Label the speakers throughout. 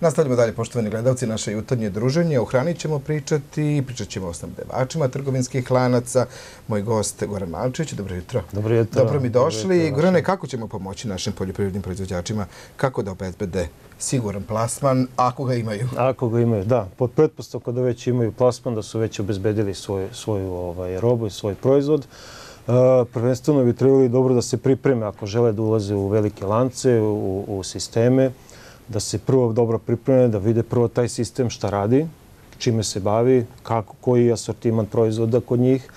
Speaker 1: Nastavljamo dalje, poštovani gledalci, naše jutarnje druženje. O hrani ćemo pričati, pričat ćemo o snabdevačima trgovinskih lanaca. Moj gost Goran Malčević, dobro jutro.
Speaker 2: Dobro jutro.
Speaker 1: Dobro mi došli. Gorane, kako ćemo pomoći našim poljoprivrednim proizvođačima? Kako da obezbede siguran plasman, ako ga imaju?
Speaker 2: Ako ga imaju, da. Pod pretpostavkom da već imaju plasman, da su već obezbedili svoj, svoju ovaj, robu i svoj proizvod. Uh, prvenstveno bi trebali dobro da se pripreme ako žele da ulaze u velike lance, u, u sisteme da se prvo dobro pripreme, da vide prvo taj sistem šta radi, čime se bavi, kako, koji je asortiman proizvoda kod njih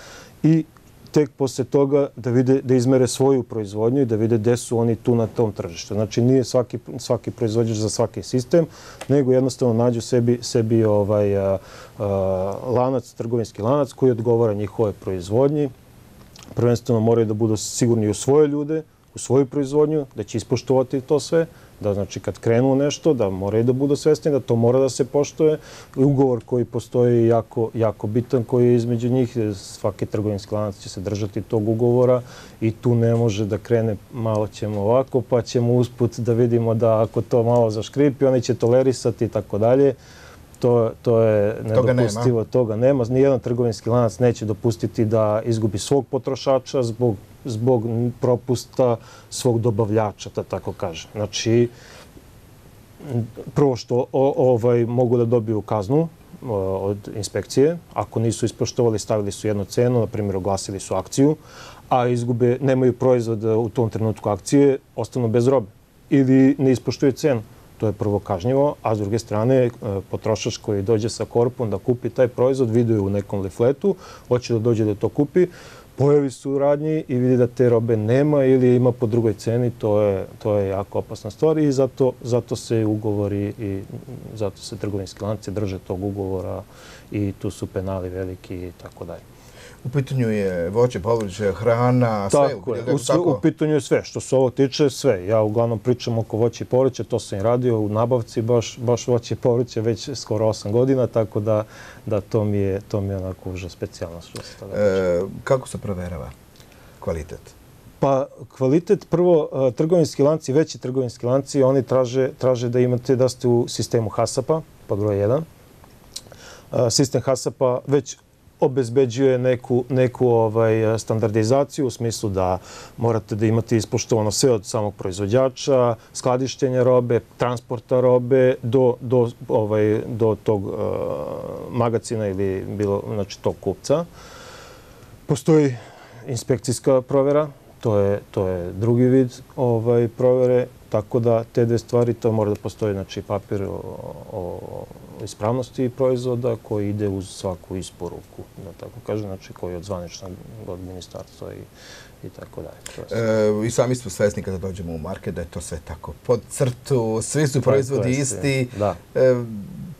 Speaker 2: i tek posle toga da vide da izmere svoju proizvodnju i da vide gde su oni tu na tom tržištu. Znači nije svaki svaki proizvođač za svaki sistem, nego jednostavno nađu sebi sebi ovaj lanac, trgovinski lanac koji odgovara njihove proizvodnji. Prvenstveno moraju da budu sigurni u svoje ljude, u svoju proizvodnju, da će ispoštovati to sve, da znači kad krenu nešto, da moraju da budu svesni, da to mora da se poštoje. Ugovor koji postoji jako, jako bitan, koji je između njih, svaki trgovinski lanac će se držati tog ugovora i tu ne može da krene malo ćemo ovako, pa ćemo usput da vidimo da ako to malo zaškripi, oni će tolerisati i tako dalje. To, to je nedopustivo, toga nema. Toga nema. Nijedan trgovinski lanac neće dopustiti da izgubi svog potrošača zbog zbog propusta svog dobavljača, da tako kaže. Znači, prvo što ovaj mogu da dobiju kaznu od inspekcije, ako nisu ispoštovali, stavili su jednu cenu, na primjer oglasili su akciju, a izgube, nemaju proizvod u tom trenutku akcije, ostanu bez robe ili ne ispoštuju cenu. To je prvo kažnjivo, a s druge strane e, potrošač koji dođe sa korpom da kupi taj proizvod, vidio je u nekom lifletu, hoće da dođe da to kupi, pojavi su u radnji i vidi da te robe nema ili ima po drugoj ceni, to je, to je jako opasna stvar i zato, zato se ugovori i zato se trgovinski lanci drže tog ugovora i tu su penali veliki i tako dalje.
Speaker 1: U pitanju je voće, povrće, hrana,
Speaker 2: sve. Tako je, u, tako? u pitanju je sve. Što se ovo tiče, sve. Ja uglavnom pričam oko voće i povrće, to sam i radio u nabavci, baš, baš voće i povrće već skoro 8 godina, tako da, da to, mi je, to mi je onako uža se toga
Speaker 1: e, kako se proverava kvalitet?
Speaker 2: Pa kvalitet, prvo, e, trgovinski lanci, veći trgovinski lanci, oni traže, traže da imate da ste u sistemu HASAP-a, pod broj 1. Sistem HASAP-a već obezbeđuje neku, neku ovaj, standardizaciju u smislu da morate da imate ispoštovano sve od samog proizvođača, skladištenja robe, transporta robe do, do, ovaj, do tog uh, magacina ili bilo, znači, tog kupca. Postoji inspekcijska provera, to je, to je drugi vid ovaj, provere, tako da te dve stvari, to mora da postoji znači, papir o, o ispravnosti proizvoda koji ide uz svaku isporuku, da tako kažem, znači koji je od zvaničnog od ministarstva i, i tako dalje.
Speaker 1: E, I sami smo svesni kada dođemo u market da je to sve tako pod crtu, svi su proizvodi isti. Da. E,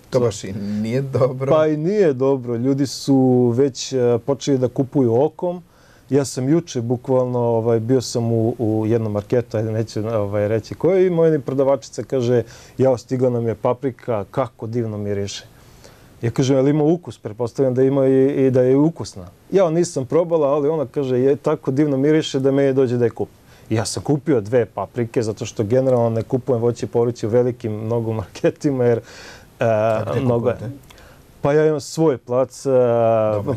Speaker 1: to baš i nije dobro.
Speaker 2: Pa i nije dobro. Ljudi su već e, počeli da kupuju okom, Ja sam juče bukvalno ovaj, bio sam u, u jednom marketu, ajde neću ovaj, reći koji, i moja prodavačica kaže, ja stigla nam je paprika, kako divno miriše. Ja kažem, ali ima ukus? Prepostavljam da ima i, i da je ukusna. Ja nisam probala, ali ona kaže, je tako divno miriše da me dođe da je kupi. Ja sam kupio dve paprike, zato što generalno ne kupujem voće i povrće u velikim mnogo marketima, jer uh, mnogo je. Pa ja imam svoj plac,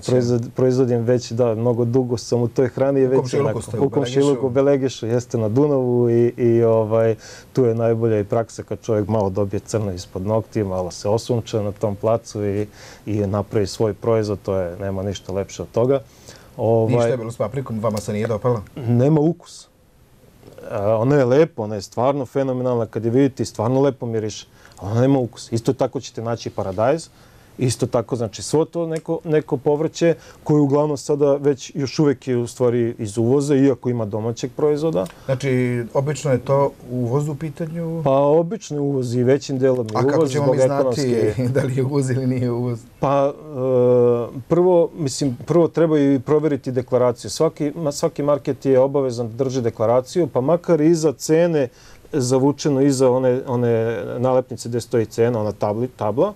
Speaker 2: proizvod, proizvodim već da mnogo dugo sam u toj hrani.
Speaker 1: U komšiluku ste
Speaker 2: u komšiluku, Belegišu, jeste na Dunavu i, i ovaj, tu je najbolja i praksa kad čovjek malo dobije crno ispod nokti, malo se osunča na tom placu i, i napravi svoj proizvod, to je, nema ništa lepše od toga.
Speaker 1: Ovaj, Ništa je bilo s paprikom, vama se nije dopala?
Speaker 2: Nema ukus. Ona je lepa, ona je stvarno fenomenalna. Kad je vidite, stvarno lepo miriše. Ona nema ukus. Isto tako ćete naći paradajz Isto tako, znači, svo to neko, neko povrće koje uglavnom sada već još uvek je u stvari iz uvoza, iako ima domaćeg proizvoda.
Speaker 1: Znači, obično je to uvoz u pitanju?
Speaker 2: Pa, obično je uvoz i većim delom je uvoz.
Speaker 1: A kako ćemo mi znati da li je uvoz ili nije uvoz?
Speaker 2: Pa, e, prvo, mislim, prvo treba i proveriti deklaraciju. Svaki, svaki market je obavezan da drži deklaraciju, pa makar i za cene zavučeno iza one, one nalepnice gde stoji cena, ona tabli, tabla,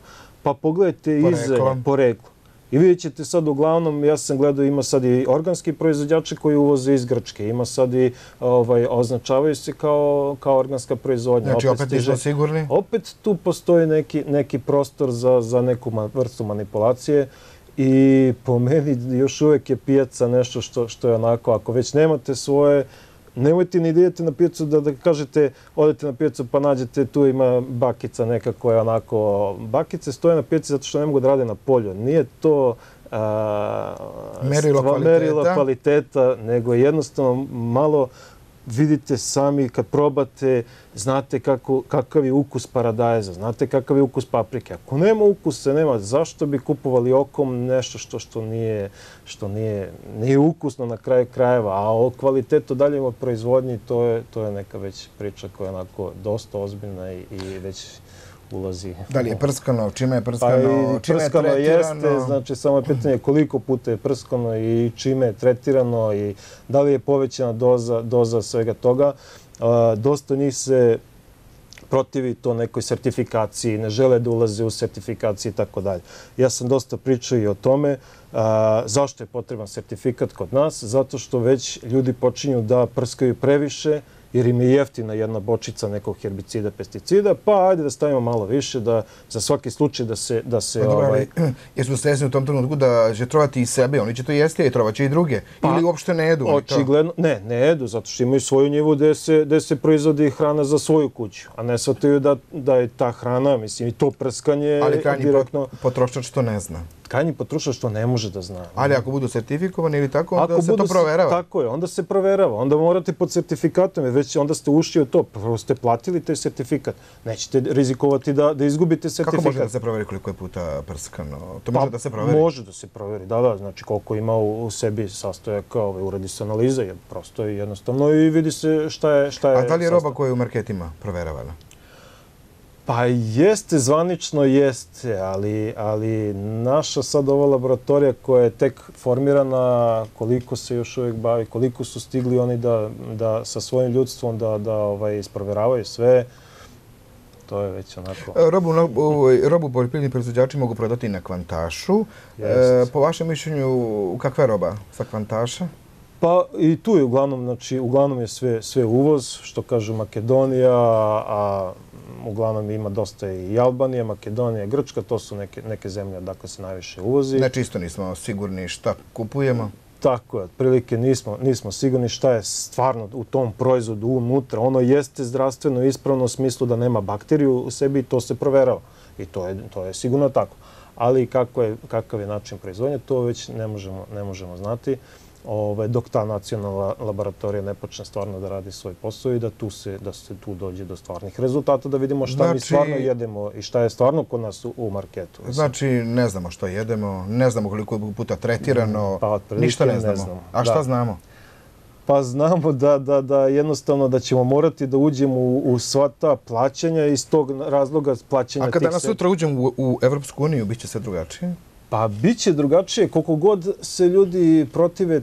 Speaker 2: pa pogledajte iz poreklo. I vidjet ćete sad uglavnom, ja sam gledao, ima sad i organski proizvođači koji uvoze iz Grčke, ima sad i ovaj, označavaju se kao, kao organska proizvodnja.
Speaker 1: Znači, opet, opet nismo sigurni?
Speaker 2: Opet tu postoji neki, neki prostor za, za neku vrstu manipulacije i po meni još uvek je pijaca nešto što, što je onako, ako već nemate svoje, nemojte ni da idete na pijacu da, da kažete, odete na pijacu pa nađete tu ima bakica neka koja onako, bakice stoje na pijaci zato što ne mogu da rade na polju. Nije to a,
Speaker 1: merilo, stva, kvaliteta.
Speaker 2: merilo kvaliteta, nego jednostavno malo vidite sami kad probate, znate kako, kakav je ukus paradajza, znate kakav je ukus paprike. Ako nema ukusa, nema, zašto bi kupovali okom nešto što, što, nije, što nije, nije ukusno na kraju krajeva, a o kvalitetu dalje o proizvodnji, to je, to je neka već priča koja je onako dosta ozbiljna i, i već ulazi.
Speaker 1: Da li je prskano, čime je prskano,
Speaker 2: pa čime je tretirano? Jeste, znači samo je pitanje koliko puta je prskano i čime je tretirano i da li je povećana doza, doza svega toga. dosta njih se protivi to nekoj sertifikaciji, ne žele da ulaze u sertifikaciji i tako dalje. Ja sam dosta pričao i o tome. A, zašto je potreban sertifikat kod nas? Zato što već ljudi počinju da prskaju previše, jer im je jeftina jedna bočica nekog herbicida, pesticida, pa ajde da stavimo malo više, da za svaki slučaj da se... Da se
Speaker 1: pa, ovaj... Jesu svesni u tom trenutku da će trovati i sebe, oni će to jesti, i trovaće i druge, pa, ili uopšte ne jedu?
Speaker 2: Očigledno, ne, ne jedu, zato što imaju svoju njivu gde se, gde se proizvodi hrana za svoju kuću, a ne shvataju da, da je ta hrana, mislim, i to prskanje
Speaker 1: Ali krajnji direktno... potrošač to ne zna
Speaker 2: krajnji potrošač to ne može da zna.
Speaker 1: Ali ako budu sertifikovani ili tako, onda ako se to proverava.
Speaker 2: Tako je, onda se proverava. Onda morate pod sertifikatom, već onda ste ušli u to. Prvo ste platili taj sertifikat. Nećete rizikovati da, da izgubite sertifikat.
Speaker 1: Kako može da se proveri koliko je puta prskano? To može pa, da se proveri?
Speaker 2: Može da se proveri, da, da. Znači koliko ima u, u sebi sastojaka, ovaj, uradi se analiza, je prosto je jednostavno i vidi se šta je, šta je
Speaker 1: A da li je roba koja je u marketima proveravana?
Speaker 2: Pa jeste, zvanično jeste, ali, ali naša sad ova laboratorija koja je tek formirana, koliko se još uvijek bavi, koliko su stigli oni da, da sa svojim ljudstvom da, da ovaj, isproveravaju sve, to je već onako...
Speaker 1: E, robu, robu poljoprivredni proizvođači mogu prodati na kvantašu. E, po vašem mišljenju, kakva je roba sa kvantaša?
Speaker 2: Pa i tu je uglavnom, znači, uglavnom je sve, sve uvoz, što kažu Makedonija, a uglavnom ima dosta i Albanija, Makedonija, Grčka, to su neke, neke zemlje odakle se najviše uvozi.
Speaker 1: Znači isto nismo sigurni šta kupujemo?
Speaker 2: Tako je, otprilike nismo, nismo sigurni šta je stvarno u tom proizvodu unutra. Ono jeste zdravstveno ispravno u smislu da nema bakteriju u sebi i to se proverava. I to je, to je sigurno tako. Ali kako je, kakav je način proizvodnje, to već ne možemo, ne možemo znati ove, dok ta nacionalna laboratorija ne počne stvarno da radi svoj posao i da tu se, da se tu dođe do stvarnih rezultata, da vidimo šta znači, mi stvarno jedemo i šta je stvarno kod nas u, u marketu.
Speaker 1: Znači, ne znamo što jedemo, ne znamo koliko puta tretirano, pa, ništa ne znamo. Ne znamo. A šta da. znamo?
Speaker 2: Pa znamo da, da, da jednostavno da ćemo morati da uđemo u, u sva ta plaćanja iz tog razloga plaćanja
Speaker 1: A kada nas sutra uđemo u, u Evropsku uniju, bit će sve drugačije?
Speaker 2: Pa bit će drugačije. Koliko god se ljudi protive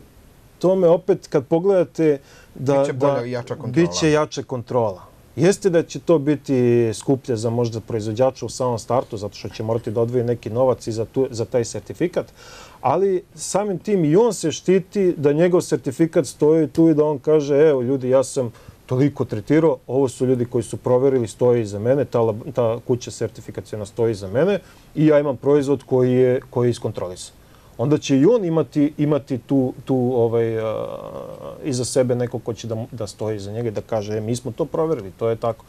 Speaker 2: tome, opet kad pogledate da...
Speaker 1: Biće bolja da, i jača kontrola.
Speaker 2: Biće jača kontrola. Jeste da će to biti skuplje za možda proizvođača u samom startu, zato što će morati da odvoji neki novac i za, tu, za taj sertifikat, ali samim tim i on se štiti da njegov sertifikat stoji tu i da on kaže, evo ljudi, ja sam toliko tretirao, ovo su ljudi koji su proverili, stoji iza mene, ta, ta kuća sertifikacijona stoji iza mene i ja imam proizvod koji je, koji je iskontrolisan. Onda će i on imati, imati tu, tu ovaj, uh, iza sebe neko ko će da, da stoji iza njega i da kaže, e, mi smo to proverili, to je tako.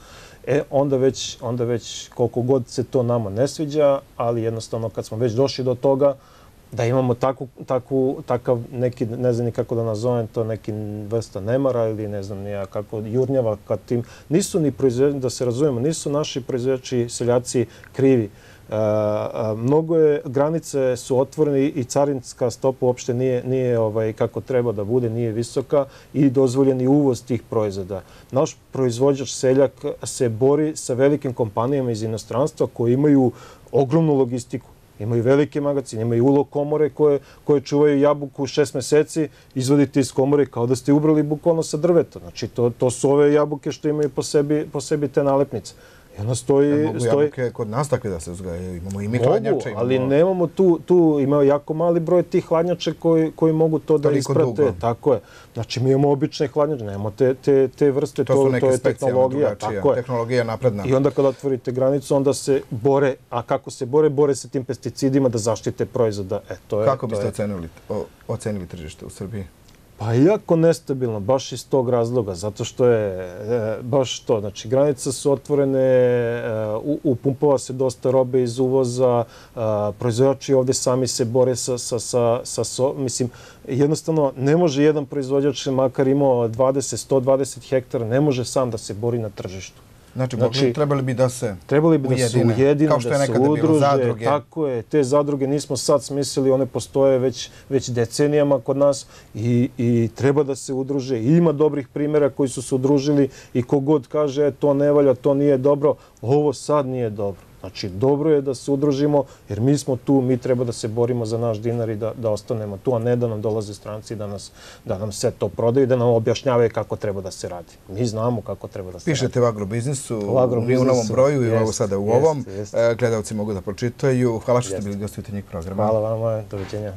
Speaker 2: E, onda već, onda već koliko god se to nama ne sviđa, ali jednostavno kad smo već došli do toga, da imamo takvu, takvu, takav neki, ne znam ni kako da nazovem to, neki vrsta nemara ili ne znam nija kako, jurnjava kad tim, nisu ni proizvođači, da se razumemo, nisu naši proizvođači, seljaci krivi. A, mnogo je, granice su otvorene i carinska stopa uopšte nije, nije ovaj, kako treba da bude, nije visoka i dozvoljeni uvoz tih proizvoda. Naš proizvođač seljak se bori sa velikim kompanijama iz inostranstva koji imaju ogromnu logistiku Imaju velike magacine, imaju ulo komore koje, koje čuvaju jabuku šest meseci, izvodite iz komore kao da ste ubrali bukvalno sa drveta. Znači, to, to su ove jabuke što imaju po sebi, po sebi te nalepnice. I ona stoji,
Speaker 1: Mogu
Speaker 2: stoji,
Speaker 1: jabuke kod nas takve da se uzgajaju. Imamo i mi
Speaker 2: Mogu,
Speaker 1: hladnjače. Imamo...
Speaker 2: ali nemamo tu, tu ima jako mali broj tih hladnjača koji, koji mogu to da isprate.
Speaker 1: dugo.
Speaker 2: Tako je. Znači, mi imamo obične hladnjače, nemamo te, te, te vrste,
Speaker 1: To neke
Speaker 2: to je tehnologija. Tako je.
Speaker 1: Tehnologija napredna.
Speaker 2: I onda kada otvorite granicu, onda se bore, a kako se bore? Bore se tim pesticidima da zaštite proizvoda. E, to je,
Speaker 1: Kako
Speaker 2: to
Speaker 1: biste
Speaker 2: je.
Speaker 1: ocenili, o, ocenili tržište u Srbiji?
Speaker 2: Pa jako nestabilno, baš iz tog razloga, zato što je e, baš to, znači granice su otvorene, e, upumpava se dosta robe iz uvoza, e, proizvođači ovde sami se bore sa, sa, sa, sa mislim, jednostavno ne može jedan proizvođač, makar imao 20, 120 hektara, ne može sam da se bori na tržištu.
Speaker 1: Znači,
Speaker 2: Znači,
Speaker 1: trebali bi da se
Speaker 2: Trebali bi da se
Speaker 1: ujedine,
Speaker 2: ujedine,
Speaker 1: kao što je
Speaker 2: da se
Speaker 1: nekada bilo,
Speaker 2: udruže.
Speaker 1: zadruge.
Speaker 2: Tako je, te zadruge nismo sad smislili, one postoje već, već decenijama kod nas i, i treba da se udruže. I ima dobrih primjera koji su se udružili i kogod kaže e, to ne valja, to nije dobro, ovo sad nije dobro. Znači, dobro je da se udružimo, jer mi smo tu, mi treba da se borimo za naš dinar i da, da ostanemo tu, a ne da nam dolaze stranci da, nas, da nam sve to prodaju i da nam objašnjavaju kako treba da se radi. Mi znamo kako treba da se radi.
Speaker 1: Pišete u agrobiznisu,
Speaker 2: U agrobiznisu,
Speaker 1: u novom broju i ovo sada u ovom.
Speaker 2: jeste.
Speaker 1: E, Gledalci mogu da pročitaju. Hvala što ste bili gosti jutarnjeg programa.
Speaker 2: Hvala vama, doviđenja.